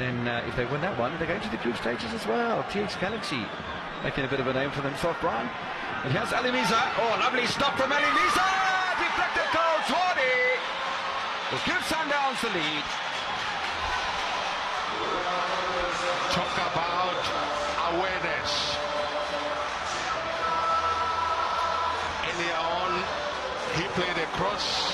then uh, if they win that one, they're going to the group stages as well. TS Galaxy making a bit of a name for themselves, Brian. And here's Alimiza. Oh, lovely stop from Alimiza! Deflected goal, Swati! Will give Sundowns the lead. Talk about awareness. Earlier on, he played a cross